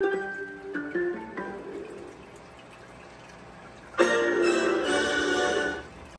you